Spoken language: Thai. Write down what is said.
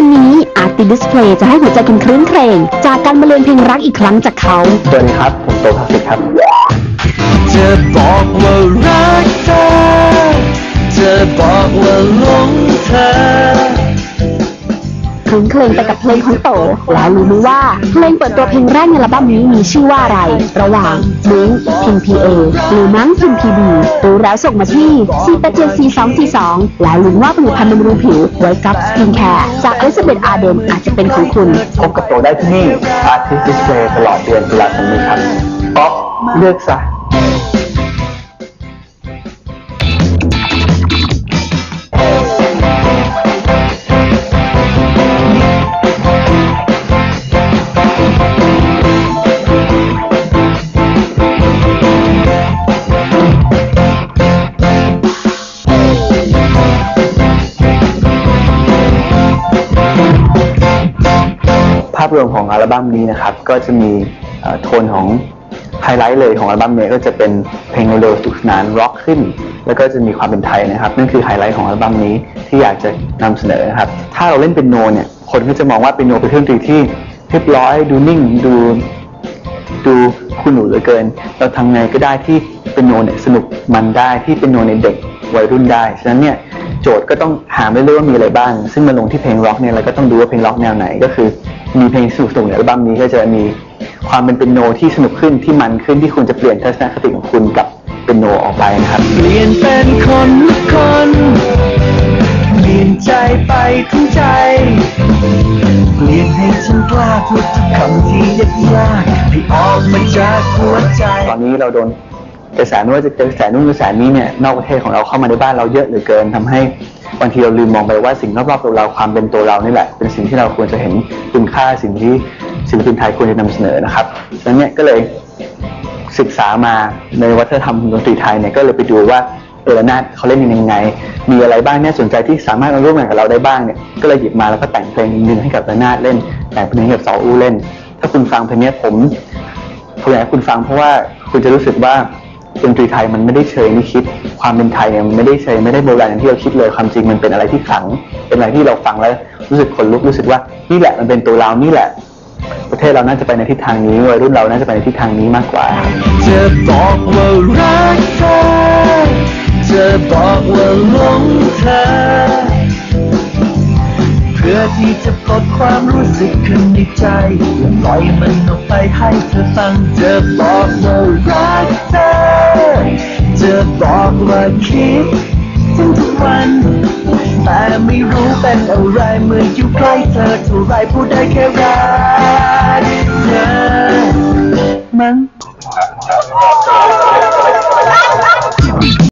คืนนี้ Artist Display จะให้หัวใจคุณครื้นเครง จากการบรรเลงเพลงรักอีกครั้งจากเขาสวัสดีครับ ผมโตภาสิทธิ์ครับจะบอกว่ารักเธอจะบอกว่าหลงเธอ ครื้นเครงไปกับเพลงของโต แล้วรู้ไหมว่าเพลงเปิดตัวเพลงแรกในอัลบั้มนี้มีชื่อว่าอะไร ระหว่างมิ้งพิมพ์ A หรือมั้งพิมพ์ B รู้แล้วส่งมาที่4 8 7 4 2 4 2 แล้วลุ้นว่าผลิตภัณฑ์บำรุงผิวไวกับ skincare จาก Elizabeth Arden อาจจะเป็นของคุณพบกับโตได้ที่นี่ Artist Display ตลอดเดือนตุลาคมนี้ครับป๊อปเลือกซะ ภาพรวมของอัลบั้มนี้นะครับ ก็จะมีโทนของไฮไลท์เลยของอัลบั้มนี้ก็จะเป็นเพลงเร็วสนุกสนานร็อกขึ้น แล้วก็จะมีความเป็นไทยนะครับ นั่นคือไฮไลท์ของอัลบั้มนี้ที่อยากจะนำเสนอนะครับ ถ้าเราเล่นเปียโนเนี่ยคนก็จะมองว่าเปียโนเป็นเครื่องดนตรีที่เรียบร้อยดูนิ่งดูดูคุณหนูเหลือเกิน เราทำไงก็ได้ที่เปียโนเนี่ยสนุกมันได้ที่เปียโนในเด็กวัยรุ่นได้ ฉะนั้นเนี่ยโจทย์ก็ต้องหาไม่รู้ว่ามีอะไรบ้าง ซึ่งมาลงที่เพลงร็อกเนี่ยเราก็ต้องดูว่าเพลงร็อกแนวไหนก็คือ มีเพลงสนุกๆในอัลบั้มนี้ก็จะมีความเป็นเป็นโนที่สนุกขึ้นที่มันขึ้นที่คุณจะเปลี่ยนทัศนคติของคุณกับเป็นโนออกไปนะครับ เปลี่ยนเป็นคนละคนเปลี่ยนใจไปทั้งใจ เปลี่ยนให้ฉันกล้าพูดทุกคำที่ยากยากๆให้ออกมาจากหัวใจ ตอนนี้เราโดนกระแสไม่ว่าจะกระแสนู้นกระแสนี้เนี่ยนอกประเทศของเราเข้ามาในบ้านเราเยอะเหลือเกินทำให้ บางทีเราลืมมองไปว่าสิ่งรอบๆตัวเราความเป็นตัวเรานี่แหละ เป็นสิ่งที่เราควรจะเห็นคุณค่าสิ่งที่ศิลปินไทยควรจะนำเสนอนะครับฉะนั้นก็เลยศึกษามาในวัฒนธรรมดนตรีไทยเนี่ยก็เลยไปดูว่าเออนาดเขาเล่นยังไง มีอะไรบ้างเนี่ยสนใจที่สามารถมาร่วมงานกับเราได้บ้างเนี่ยก็เลยหยิบมาแล้วก็แต่งเพลงหนึ่งให้กับระนาดเล่นแต่งเพลงให้กับซออูเล่น ถ้าคุณฟังเพลงนี้ผมผมอยากให้คุณฟังเพราะว่าคุณจะรู้สึกว่า ดนตรีไทยมันไม่ได้เชยนี่คิด ความเป็นไทยเนี่ยมันไม่ได้เชยไม่ได้โบราณอย่างที่เราคิดเลยความจริงมันเป็นอะไรที่ขลัง เป็นอะไรที่เราฟังแล้วรู้สึกขนลุกรู้สึกว่านี่แหละมันเป็นตัวเรานี่แหละ ประเทศเราน่าจะไปในทิศทางนี้วัยรุ่นเราน่าจะไปในทิศทางนี้มากกว่าจะบอกว่ารักเธอจะบอกว่าหลงเธอเพื่อที่จะปลดความรู้สึกขึ้นในใจและปล่อยมันออกไปให้เธอฟังจะบอกว่ารักเธอับคิดถึงทุกวัน แต่ไม่รู้เป็นอะไรเมื่ออยู่ใกล้เธอเท่าไรพูดได้แค่รักเธอมั้ง